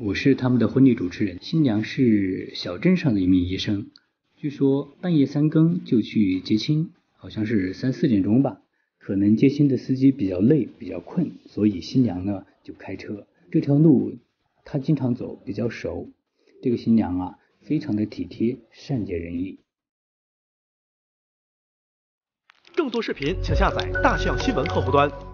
我是他们的婚礼主持人。新娘是小镇上的一名医生。据说半夜三更就去接亲好像是三四点钟吧。可能接亲的司机比较累比较困所以新娘呢就开车。这条路她经常走比较熟。这个新娘啊非常的体贴善解人意。更多视频请下载大象新闻客户端。